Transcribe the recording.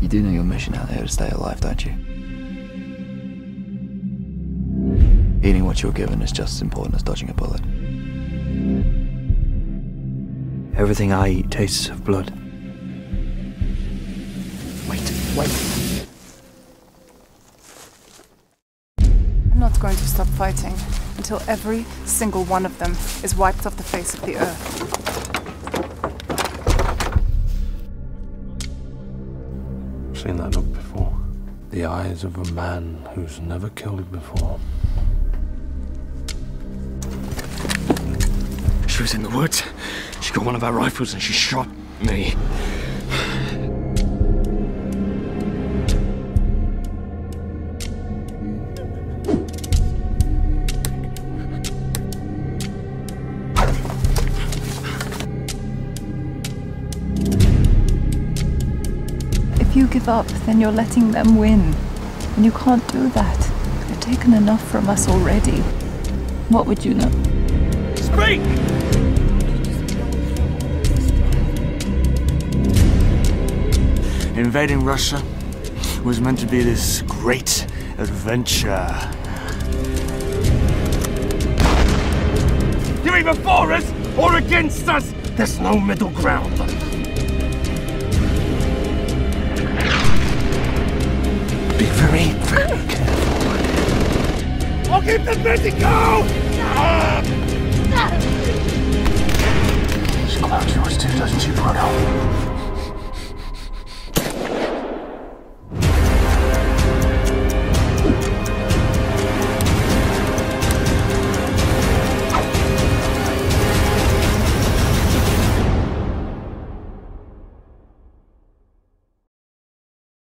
You do know your mission out there to stay alive, don't you? Eating what you're given is just as important as dodging a bullet. Everything I eat tastes of blood. Wait, wait. I'm not going to stop fighting until every single one of them is wiped off the face of the earth. Seen that look before. The eyes of a man who's never killed before. She was in the woods. She got one of our rifles and she shot me. You give up, then you're letting them win. And you can't do that. They've taken enough from us already. What would you know? Speak! Invading Russia was meant to be this great adventure. You're either for us or against us. There's no middle ground. Be very, very careful. I'll keep the busy go! She ah!